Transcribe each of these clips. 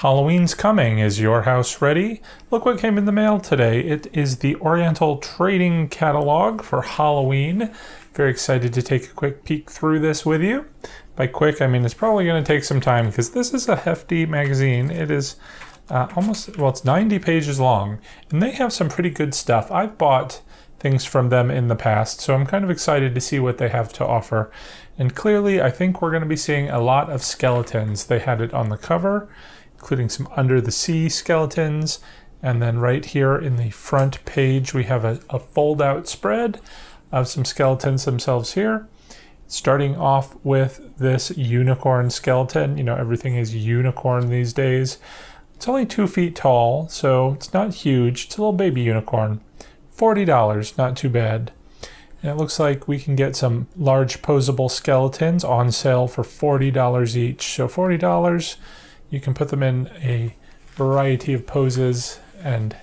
Halloween's coming. Is your house ready? Look what came in the mail today. It is the Oriental Trading Catalog for Halloween. Very excited to take a quick peek through this with you. By quick, I mean it's probably going to take some time because this is a hefty magazine. It is uh, almost, well, it's 90 pages long, and they have some pretty good stuff. I've bought things from them in the past, so I'm kind of excited to see what they have to offer. And clearly, I think we're going to be seeing a lot of skeletons. They had it on the cover including some under the sea skeletons. And then right here in the front page, we have a, a fold out spread of some skeletons themselves here. Starting off with this unicorn skeleton. You know, everything is unicorn these days. It's only two feet tall, so it's not huge. It's a little baby unicorn. $40, not too bad. And it looks like we can get some large posable skeletons on sale for $40 each. So $40 you can put them in a variety of poses, and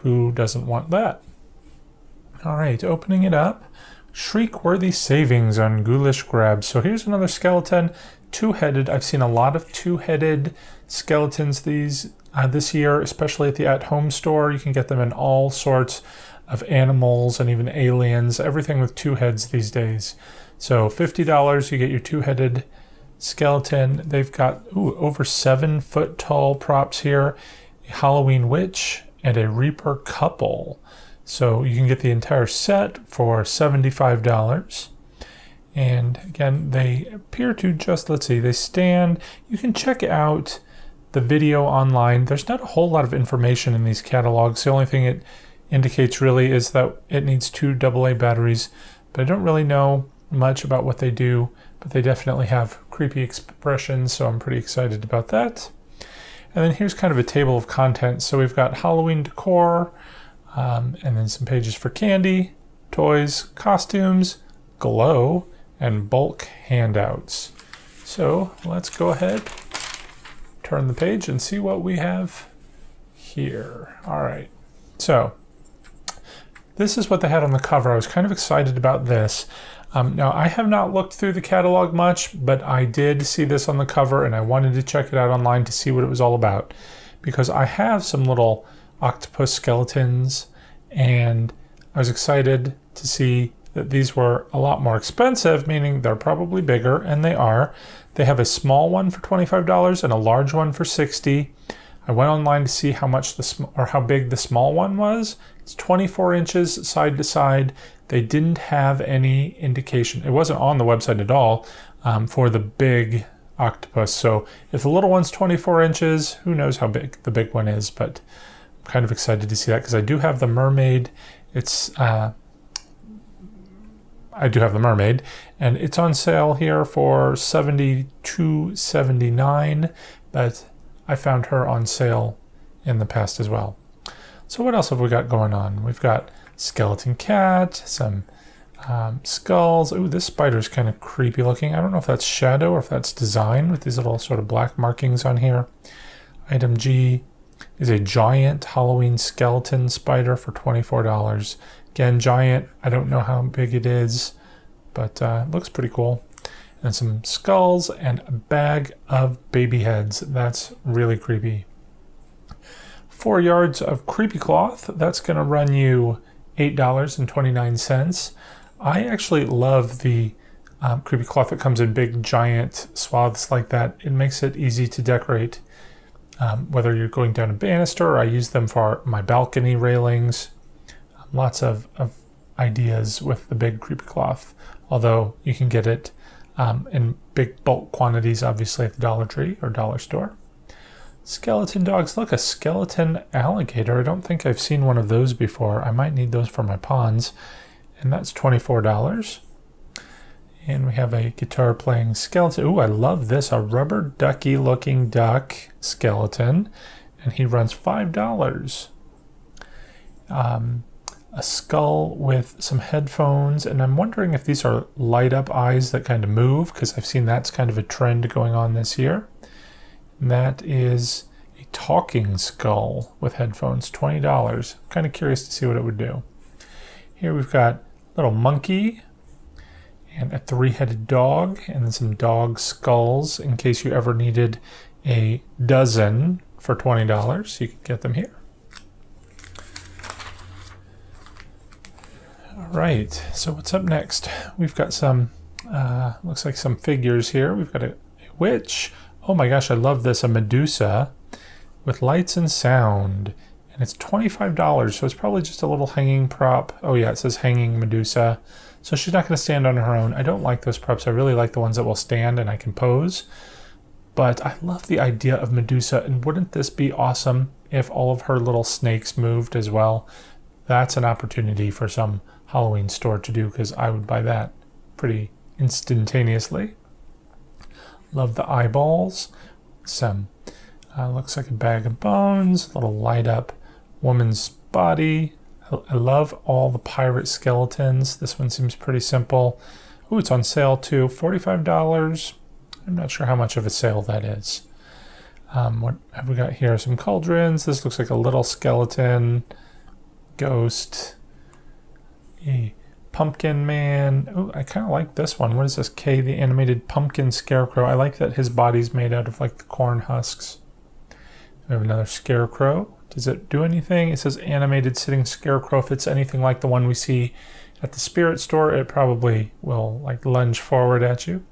who doesn't want that? All right, opening it up. Shriek-worthy savings on ghoulish grabs. So here's another skeleton, two-headed. I've seen a lot of two-headed skeletons these uh, this year, especially at the at-home store. You can get them in all sorts of animals and even aliens, everything with two heads these days. So $50, you get your two-headed skeleton. They've got ooh, over seven foot tall props here, a Halloween witch, and a Reaper couple. So you can get the entire set for $75. And again, they appear to just, let's see, they stand. You can check out the video online. There's not a whole lot of information in these catalogs. The only thing it indicates really is that it needs two AA batteries, but I don't really know much about what they do but they definitely have creepy expressions, so I'm pretty excited about that. And then here's kind of a table of contents. So we've got Halloween decor, um, and then some pages for candy, toys, costumes, glow, and bulk handouts. So let's go ahead, turn the page and see what we have here. All right, so this is what they had on the cover. I was kind of excited about this. Um, now, I have not looked through the catalog much, but I did see this on the cover and I wanted to check it out online to see what it was all about because I have some little octopus skeletons and I was excited to see that these were a lot more expensive, meaning they're probably bigger, and they are. They have a small one for $25 and a large one for 60 I went online to see how much the or how big the small one was. It's 24 inches side to side. They didn't have any indication. It wasn't on the website at all um, for the big octopus. So if the little one's 24 inches, who knows how big the big one is, but I'm kind of excited to see that because I do have the mermaid. It's uh, I do have the mermaid, and it's on sale here for 72.79, but I found her on sale in the past as well. So what else have we got going on? We've got skeleton cat, some um, skulls. Ooh, this spider's kind of creepy looking. I don't know if that's shadow or if that's design with these little sort of black markings on here. Item G is a giant Halloween skeleton spider for $24. Again, giant. I don't know how big it is, but uh, looks pretty cool and some skulls and a bag of baby heads. That's really creepy. Four yards of creepy cloth. That's going to run you $8.29. I actually love the um, creepy cloth that comes in big giant swaths like that. It makes it easy to decorate. Um, whether you're going down a banister, I use them for my balcony railings. Um, lots of, of ideas with the big creepy cloth, although you can get it um, in big bulk quantities, obviously, at the Dollar Tree or Dollar Store. Skeleton dogs. Look, a skeleton alligator. I don't think I've seen one of those before. I might need those for my ponds. And that's $24. And we have a guitar playing skeleton. Ooh, I love this. A rubber ducky looking duck skeleton. And he runs $5. Um, a skull with some headphones, and I'm wondering if these are light up eyes that kind of move, because I've seen that's kind of a trend going on this year. And that is a talking skull with headphones, $20. kind of curious to see what it would do. Here we've got a little monkey and a three-headed dog and some dog skulls in case you ever needed a dozen for $20. You can get them here. Right, so what's up next? We've got some, uh, looks like some figures here. We've got a, a witch. Oh my gosh, I love this, a Medusa with lights and sound. And it's $25, so it's probably just a little hanging prop. Oh yeah, it says hanging Medusa. So she's not going to stand on her own. I don't like those props. I really like the ones that will stand and I can pose. But I love the idea of Medusa, and wouldn't this be awesome if all of her little snakes moved as well? That's an opportunity for some Halloween store to do because I would buy that pretty instantaneously. Love the eyeballs. Some uh, looks like a bag of bones, a little light up woman's body. I, I love all the pirate skeletons. This one seems pretty simple. Oh, it's on sale too, $45. I'm not sure how much of a sale that is. Um, what have we got here? Some cauldrons. This looks like a little skeleton, ghost, a pumpkin man. Oh, I kind of like this one. What is this? K, the animated pumpkin scarecrow. I like that his body's made out of like the corn husks. We have another scarecrow. Does it do anything? It says animated sitting scarecrow. If it's anything like the one we see at the spirit store, it probably will like lunge forward at you.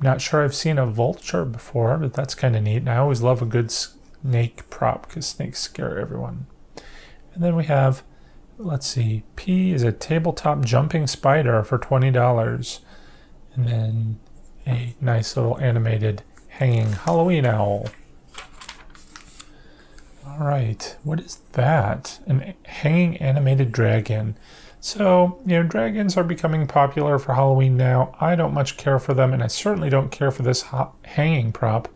Not sure I've seen a vulture before, but that's kind of neat. And I always love a good snake prop because snakes scare everyone. And then we have, let's see, P is a tabletop jumping spider for $20. And then a nice little animated hanging Halloween owl. All right, what is that? An hanging animated dragon. So, you know, dragons are becoming popular for Halloween now. I don't much care for them, and I certainly don't care for this hanging prop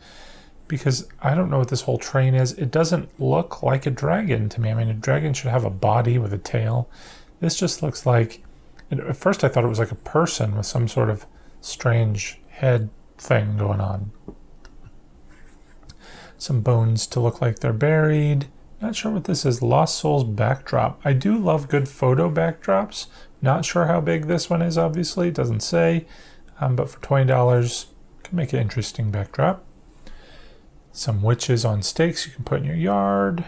because I don't know what this whole train is. It doesn't look like a dragon to me. I mean, a dragon should have a body with a tail. This just looks like, at first I thought it was like a person with some sort of strange head thing going on. Some bones to look like they're buried. Not sure what this is. Lost Souls backdrop. I do love good photo backdrops. Not sure how big this one is, obviously. It doesn't say. Um, but for $20, can make an interesting backdrop. Some witches on stakes you can put in your yard.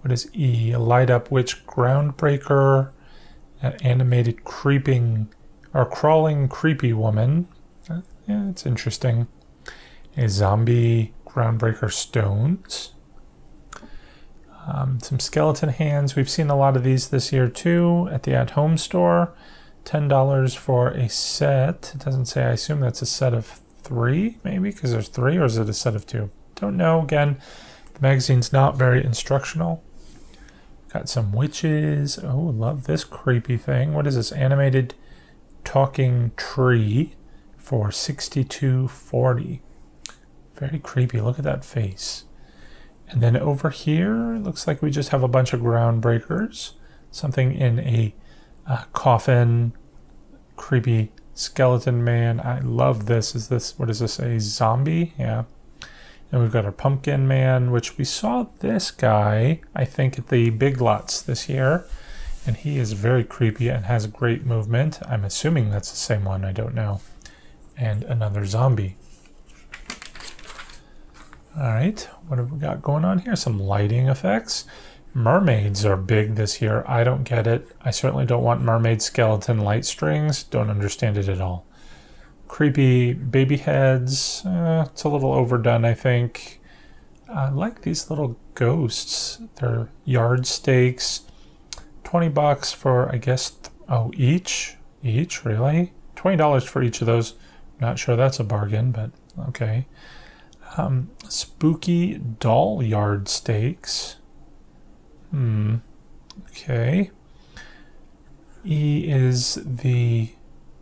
What is E? A light up witch groundbreaker. An animated creeping or crawling creepy woman. Uh, yeah, it's interesting. A zombie groundbreaker stones. Um, some skeleton hands. We've seen a lot of these this year too at the at home store. $10 for a set. It doesn't say, I assume that's a set of three, maybe, because there's three, or is it a set of two? Don't know. Again, the magazine's not very instructional. Got some witches. Oh, love this creepy thing. What is this? Animated talking tree for 62.40. Very creepy. Look at that face. And then over here, looks like we just have a bunch of groundbreakers. Something in a coffin, creepy skeleton man. I love this. Is this, what is this, a zombie? Yeah. And we've got our pumpkin man, which we saw this guy, I think, at the Big Lots this year. And he is very creepy and has great movement. I'm assuming that's the same one, I don't know. And another zombie. All right, what have we got going on here? Some lighting effects. Mermaids are big this year. I don't get it. I certainly don't want mermaid skeleton light strings. Don't understand it at all. Creepy baby heads. Uh, it's a little overdone, I think. I like these little ghosts. They're yard stakes. 20 bucks for, I guess, oh, each? Each, really? $20 for each of those. Not sure that's a bargain, but okay. Um, spooky doll yard stakes. Hmm. Okay. E is the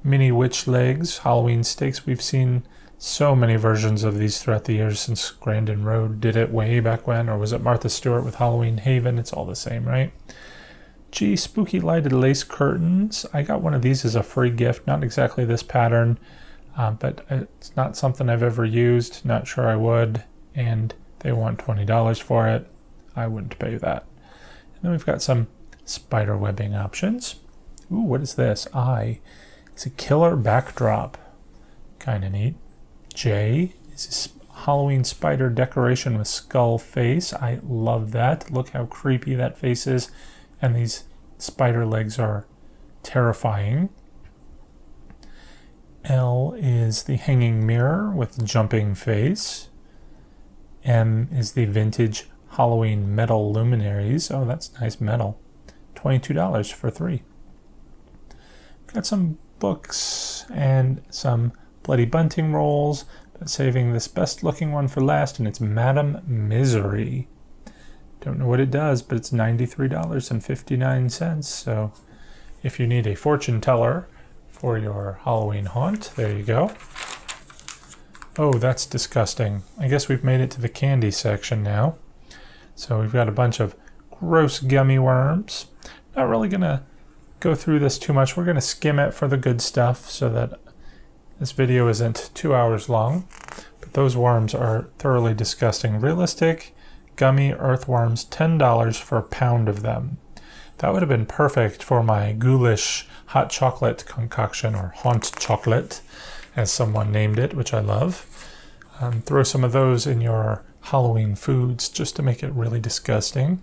mini witch legs Halloween stakes. We've seen so many versions of these throughout the years since Grandin Road did it way back when, or was it Martha Stewart with Halloween Haven? It's all the same, right? Gee, spooky lighted lace curtains. I got one of these as a free gift, not exactly this pattern. Um, but it's not something I've ever used, not sure I would, and they want $20 for it. I wouldn't pay that. And then we've got some spider webbing options. Ooh, what is this? I. It's a killer backdrop. Kind of neat. J is Halloween spider decoration with skull face. I love that. Look how creepy that face is. And these spider legs are terrifying. L is the hanging mirror with jumping face. M is the vintage Halloween metal luminaries. Oh, that's nice metal. $22 for three. Got some books and some Bloody Bunting rolls, but saving this best looking one for last, and it's Madam Misery. Don't know what it does, but it's $93.59. So if you need a fortune teller for your Halloween haunt, there you go. Oh, that's disgusting. I guess we've made it to the candy section now. So we've got a bunch of gross gummy worms. Not really to go through this too much. We're going to skim it for the good stuff so that this video isn't two hours long. But those worms are thoroughly disgusting. Realistic gummy earthworms, $10 for a pound of them. That would have been perfect for my ghoulish hot chocolate concoction, or haunt chocolate, as someone named it, which I love. Um, throw some of those in your Halloween foods just to make it really disgusting.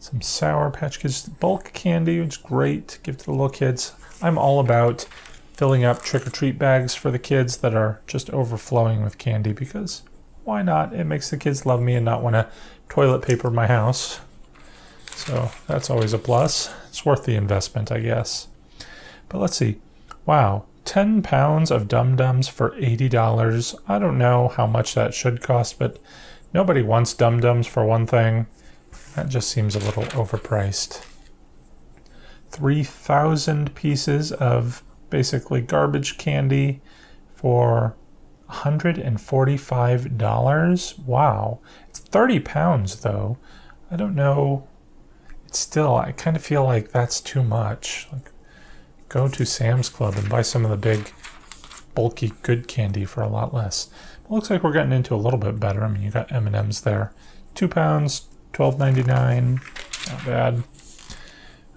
Some Sour Patch Kids bulk candy, which is great. To give to the little kids. I'm all about filling up trick-or-treat bags for the kids that are just overflowing with candy because why not? It makes the kids love me and not want to toilet paper my house. So that's always a plus. It's worth the investment, I guess. But let's see. Wow, 10 pounds of Dum Dums for $80. I don't know how much that should cost, but nobody wants Dum Dums for one thing. That just seems a little overpriced. 3,000 pieces of basically garbage candy for $145. Wow. It's 30 pounds though. I don't know. It's still, I kind of feel like that's too much. Like, go to Sam's Club and buy some of the big, bulky, good candy for a lot less. It looks like we're getting into a little bit better. I mean, you got M&Ms there. Two pounds, twelve ninety nine. Not bad.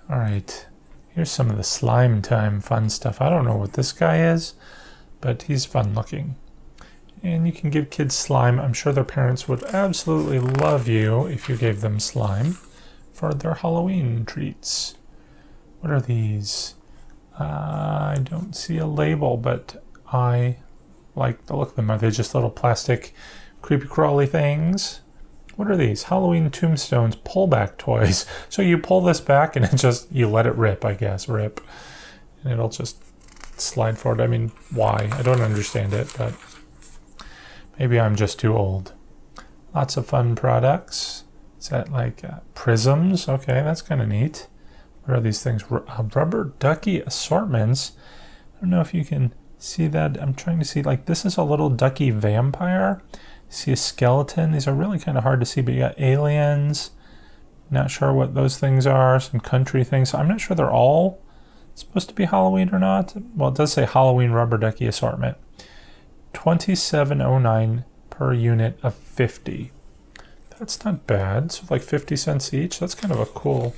All right. Here's some of the slime time fun stuff. I don't know what this guy is, but he's fun looking. And you can give kids slime. I'm sure their parents would absolutely love you if you gave them slime for their Halloween treats. What are these? Uh, I don't see a label, but I like the look of them. Are they just little plastic creepy crawly things? What are these? Halloween tombstones pullback toys. So you pull this back and it just, you let it rip, I guess, rip. And it'll just slide forward. I mean, why? I don't understand it, but maybe I'm just too old. Lots of fun products. Is that like uh, prisms? Okay, that's kind of neat. What are these things? R uh, rubber ducky assortments. I don't know if you can see that. I'm trying to see, like, this is a little ducky vampire. See a skeleton. These are really kind of hard to see, but you got aliens. Not sure what those things are. Some country things. I'm not sure they're all supposed to be Halloween or not. Well, it does say Halloween rubber ducky assortment. 2709 per unit of 50. That's not bad. So like 50 cents each. That's kind of a cool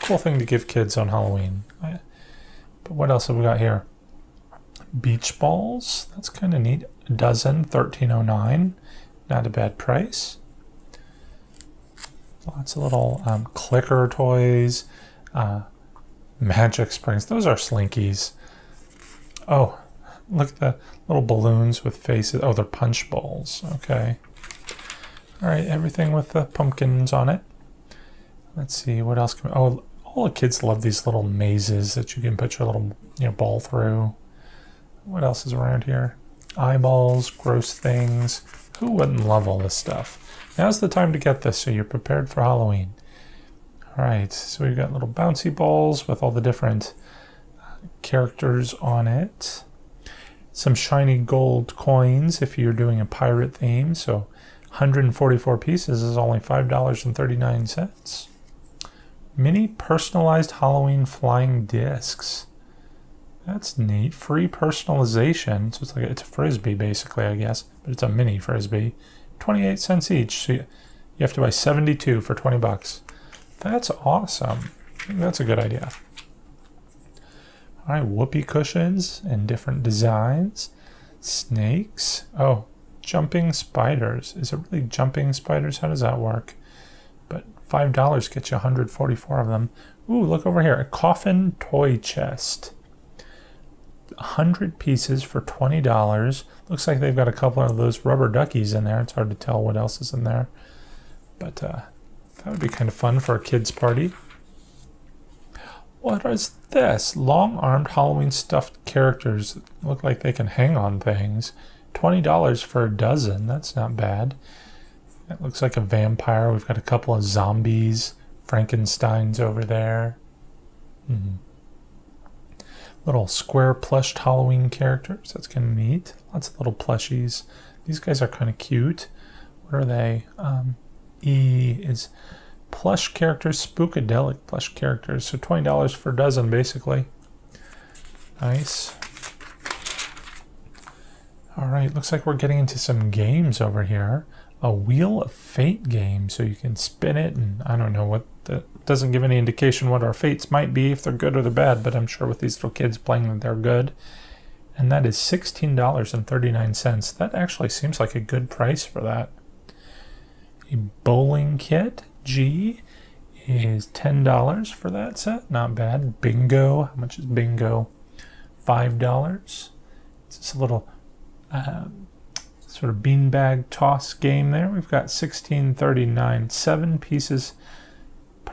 cool thing to give kids on Halloween. But what else have we got here? Beach balls. That's kind of neat. A dozen, 1309. Not a bad price. Lots of little um, clicker toys, uh, magic springs. Those are slinkies. Oh, look at the little balloons with faces. Oh, they're punch bowls. Okay. All right, everything with the pumpkins on it. Let's see, what else can we, oh, all the kids love these little mazes that you can put your little you know, ball through. What else is around here? Eyeballs, gross things. Who wouldn't love all this stuff? Now's the time to get this so you're prepared for Halloween. All right, so we've got little bouncy balls with all the different uh, characters on it. Some shiny gold coins if you're doing a pirate theme. So 144 pieces is only $5.39. Mini personalized Halloween flying discs. That's neat. Free personalization. So it's like it's a frisbee basically, I guess, but it's a mini frisbee. 28 cents each. So you, you have to buy 72 for 20 bucks. That's awesome. that's a good idea. All right, whoopee cushions in different designs. Snakes. Oh, jumping spiders. Is it really jumping spiders? How does that work? But $5 gets you 144 of them. Ooh, look over here. A coffin toy chest. 100 pieces for $20. Looks like they've got a couple of those rubber duckies in there. It's hard to tell what else is in there. But uh, that would be kind of fun for a kid's party. What is this? Long-armed Halloween stuffed characters. Look like they can hang on things. $20 for a dozen. That's not bad. It looks like a vampire. We've got a couple of zombies. Frankenstein's over there. Mm-hmm. Little square plushed Halloween characters. That's kind of neat. Lots of little plushies. These guys are kind of cute. What are they? Um, e is plush characters, spookadelic plush characters. So $20 for a dozen, basically. Nice. All right, looks like we're getting into some games over here. A Wheel of Fate game, so you can spin it, and I don't know what that doesn't give any indication what our fates might be, if they're good or they're bad, but I'm sure with these little kids playing they're good. And that is $16.39. That actually seems like a good price for that. A bowling kit, G, is $10 for that set. Not bad. Bingo, how much is bingo? $5. It's just a little um, sort of beanbag toss game there. We've got 1639, seven pieces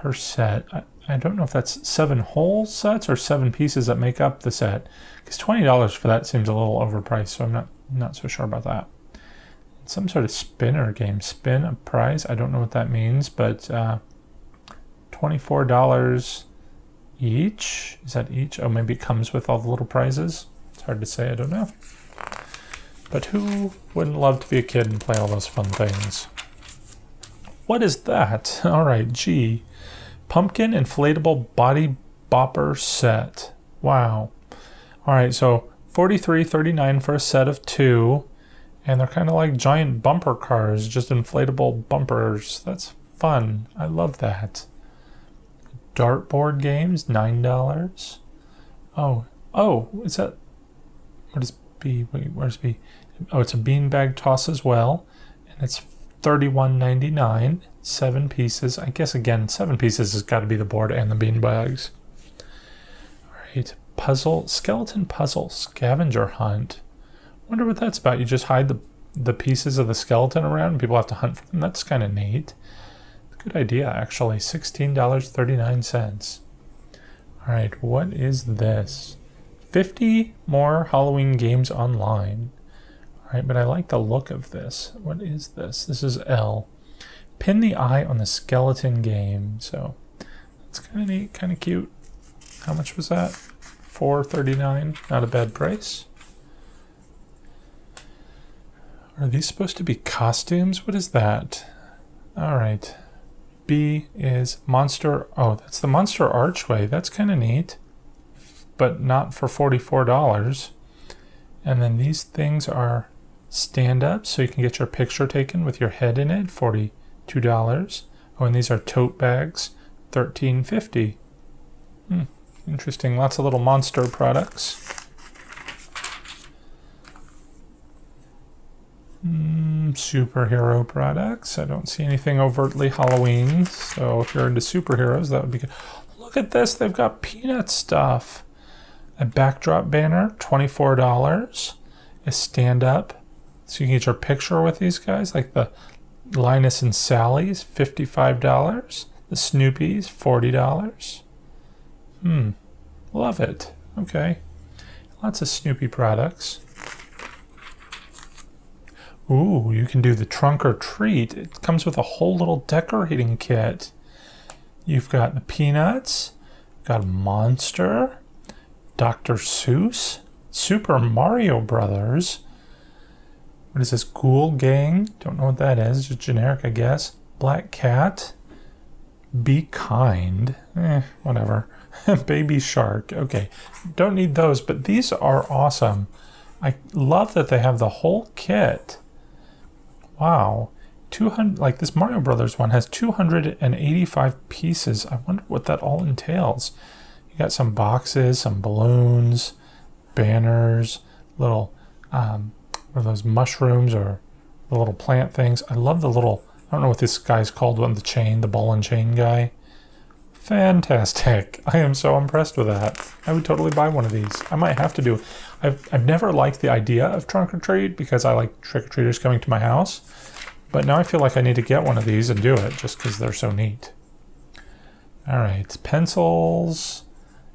per set. I, I don't know if that's seven whole sets or seven pieces that make up the set. Because $20 for that seems a little overpriced, so I'm not, not so sure about that. Some sort of spinner game. Spin a prize. I don't know what that means, but uh, $24 each. Is that each? Oh, maybe it comes with all the little prizes. It's hard to say. I don't know. But who wouldn't love to be a kid and play all those fun things? What is that? All right, G. Pumpkin inflatable body bopper set. Wow. All right, so 43.39 for a set of two, and they're kind of like giant bumper cars, just inflatable bumpers. That's fun. I love that. Dartboard games, nine dollars. Oh, oh, is that? What is B? Wait, where's B? Oh, it's a beanbag toss as well, and it's $31.99, seven pieces. I guess again, seven pieces has got to be the board and the beanbags. All right, puzzle, skeleton puzzle, scavenger hunt. Wonder what that's about. You just hide the the pieces of the skeleton around, and people have to hunt for them. That's kind of neat. Good idea, actually. $16.39. All right, what is this? 50 more Halloween games online. All right, but I like the look of this. What is this? This is L. Pin the eye on the skeleton game. So that's kind of neat, kind of cute. How much was that? 4.39. Not a bad price. Are these supposed to be costumes? What is that? All right. B is Monster. Oh, that's the Monster Archway. That's kind of neat, but not for $44. And then these things are stand up so you can get your picture taken with your head in it, $42. Oh, and these are tote bags, $13.50. Hmm, interesting. Lots of little monster products. Mm, superhero products. I don't see anything overtly Halloween, so if you're into superheroes, that would be good. Look at this, they've got peanut stuff. A backdrop banner, $24. A stand up, so you can get your picture with these guys, like the Linus and Sally's, $55. The Snoopy's, $40. Hmm, love it. Okay. Lots of Snoopy products. Ooh, you can do the trunk or treat. It comes with a whole little decorating kit. You've got the Peanuts, got a Monster, Dr. Seuss, Super Mario Brothers. What is this? Ghoul Gang? Don't know what that is. Just generic, I guess. Black Cat. Be Kind. Eh, whatever. Baby Shark. Okay. Don't need those, but these are awesome. I love that they have the whole kit. Wow. 200 like this Mario Brothers one has 285 pieces. I wonder what that all entails. You got some boxes, some balloons, banners, little um are those mushrooms or the little plant things. I love the little, I don't know what this guy's called on the chain, the ball and chain guy. Fantastic. I am so impressed with that. I would totally buy one of these. I might have to do. I've, I've never liked the idea of trunk or treat because I like trick-or-treaters coming to my house. But now I feel like I need to get one of these and do it just because they're so neat. All right, pencils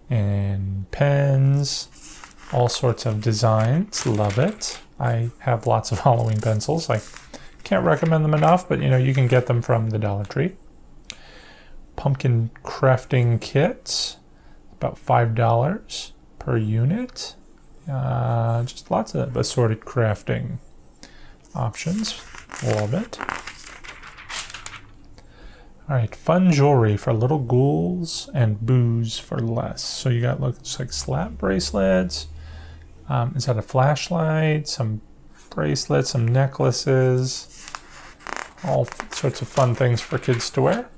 and pens, all sorts of designs. Love it. I have lots of Halloween pencils. I can't recommend them enough, but you know, you can get them from the Dollar Tree. Pumpkin crafting kits, about $5 per unit. Uh, just lots of assorted crafting options. Love it. All right, fun jewelry for little ghouls and boos for less. So you got looks like slap bracelets, um, is that a flashlight? Some bracelets, some necklaces, all sorts of fun things for kids to wear.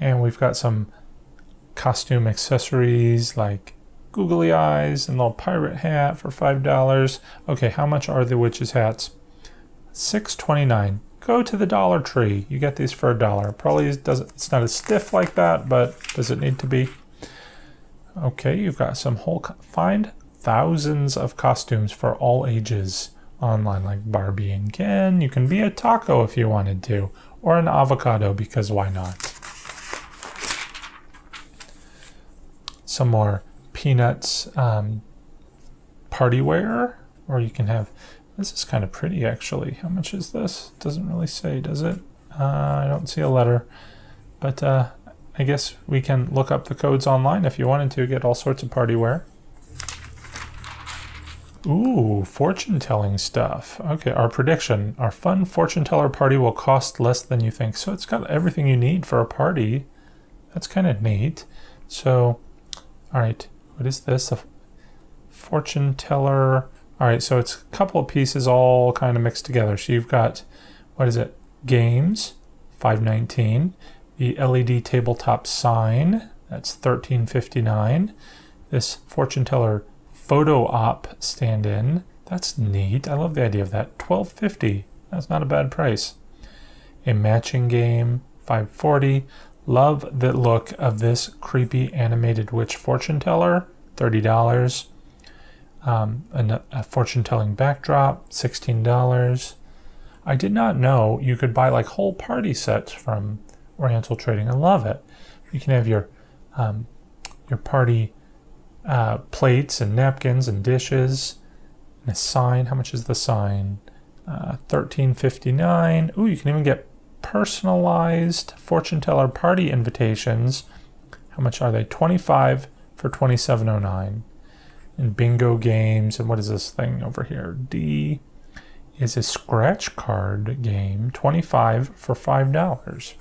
And we've got some costume accessories like googly eyes and little pirate hat for $5. Okay, how much are the witches hats? $6.29. Go to the Dollar Tree. You get these for a dollar. Probably doesn't it's not as stiff like that, but does it need to be? Okay, you've got some whole find thousands of costumes for all ages online, like Barbie and Ken. You can be a taco if you wanted to, or an avocado, because why not? Some more Peanuts um, party wear, or you can have. This is kind of pretty, actually. How much is this? Doesn't really say, does it? Uh, I don't see a letter, but uh, I guess we can look up the codes online if you wanted to get all sorts of party wear. Ooh, fortune telling stuff. Okay, our prediction. Our fun fortune teller party will cost less than you think. So it's got everything you need for a party. That's kind of neat. So, all right, what is this? A fortune teller. All right, so it's a couple of pieces all kind of mixed together. So you've got, what is it? Games, 519. The LED tabletop sign, that's 1359. This fortune teller photo op stand-in. That's neat. I love the idea of that. 1250. That's not a bad price. A matching game, 540. Love the look of this creepy animated witch fortune teller, $30. Um, a, a fortune telling backdrop, $16. I did not know you could buy like whole party sets from Oriental Trading. I love it. You can have your um, your party uh, plates and napkins and dishes and a sign. How much is the sign? Uh, Thirteen fifty nine. Ooh, you can even get personalized fortune teller party invitations. How much are they? Twenty five for twenty seven oh nine. And bingo games and what is this thing over here? D is a scratch card game. Twenty five for five dollars.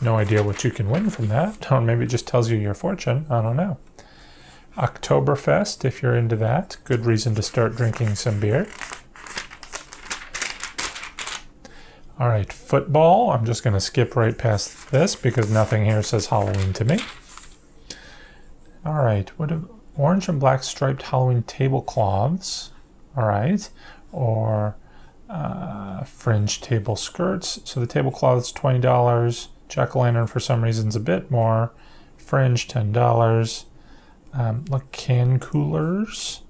No idea what you can win from that, or maybe it just tells you your fortune. I don't know. Oktoberfest, if you're into that. Good reason to start drinking some beer. All right, football. I'm just going to skip right past this because nothing here says Halloween to me. All right, what have orange and black striped Halloween tablecloths. All right, or uh, fringe table skirts. So the tablecloth's twenty dollars. Jack o' lantern for some reason's a bit more. Fringe ten dollars. Um, look, can coolers.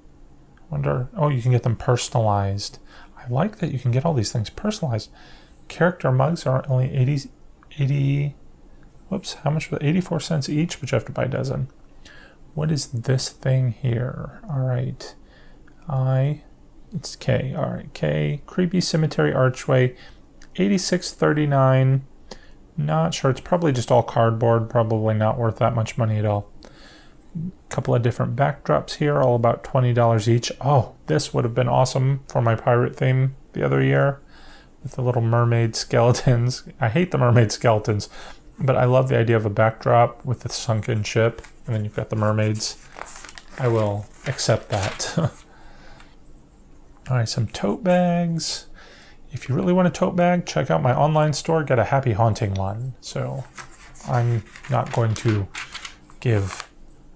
Wonder. Oh, you can get them personalized. I like that you can get all these things personalized. Character mugs are only 80, 80 whoops, how much? 84 cents each, but you have to buy a dozen. What is this thing here? All right. I, it's K. All right, K. Creepy Cemetery Archway, 86.39. Not sure. It's probably just all cardboard. Probably not worth that much money at all couple of different backdrops here, all about $20 each. Oh, this would have been awesome for my pirate theme the other year with the little mermaid skeletons. I hate the mermaid skeletons, but I love the idea of a backdrop with the sunken ship, and then you've got the mermaids. I will accept that. all right, some tote bags. If you really want a tote bag, check out my online store, get a happy haunting one. So I'm not going to give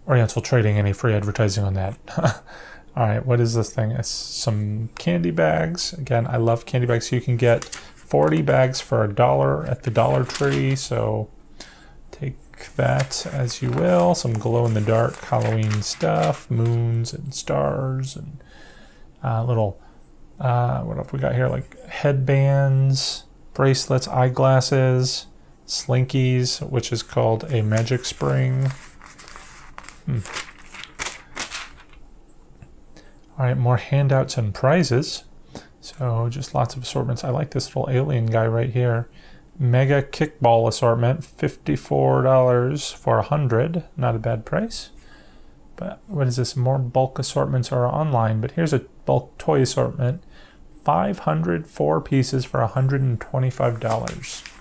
Oriental Trading any free advertising on that. All right, what is this thing? It's some candy bags. Again, I love candy bags. You can get 40 bags for a dollar at the Dollar Tree. So take that as you will. Some glow in the dark Halloween stuff, moons and stars, and uh, little, uh, what have we got here? Like headbands, bracelets, eyeglasses, slinkies, which is called a magic spring. Hmm. All right, more handouts and prizes. So just lots of assortments. I like this little alien guy right here. Mega kickball assortment, $54 for a 100. Not a bad price. But what is this? More bulk assortments are online, but here's a bulk toy assortment. 504 pieces for $125.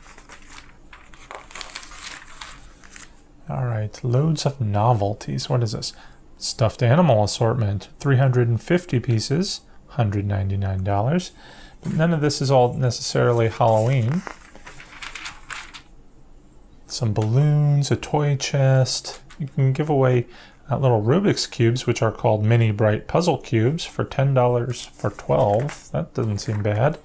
All right, loads of novelties. What is this? Stuffed animal assortment, 350 pieces, $199. But none of this is all necessarily Halloween. Some balloons, a toy chest. You can give away uh, little Rubik's Cubes, which are called Mini Bright Puzzle Cubes, for $10 for 12. That doesn't seem bad.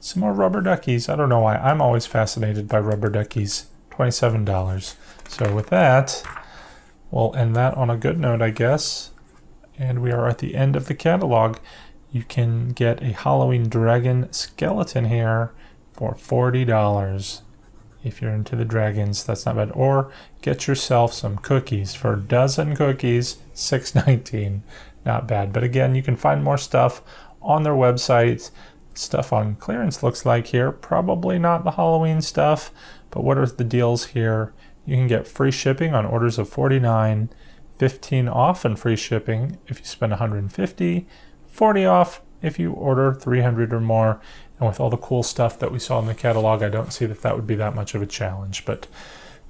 Some more rubber duckies. I don't know why. I'm always fascinated by rubber duckies. $27. So with that, We'll end that on a good note, I guess. And we are at the end of the catalog. You can get a Halloween dragon skeleton here for $40. If you're into the dragons, that's not bad. Or get yourself some cookies for a dozen cookies, $6.19. Not bad. But again, you can find more stuff on their website. Stuff on clearance looks like here. Probably not the Halloween stuff, but what are the deals here? You can get free shipping on orders of 49, 15 off and free shipping if you spend 150, 40 off if you order 300 or more. And with all the cool stuff that we saw in the catalog, I don't see that that would be that much of a challenge. But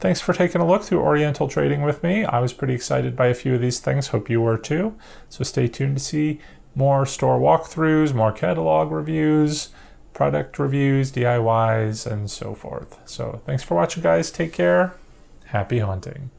thanks for taking a look through Oriental Trading with me. I was pretty excited by a few of these things. Hope you were too. So stay tuned to see more store walkthroughs, more catalog reviews, product reviews, DIYs, and so forth. So thanks for watching, guys. Take care. Happy haunting.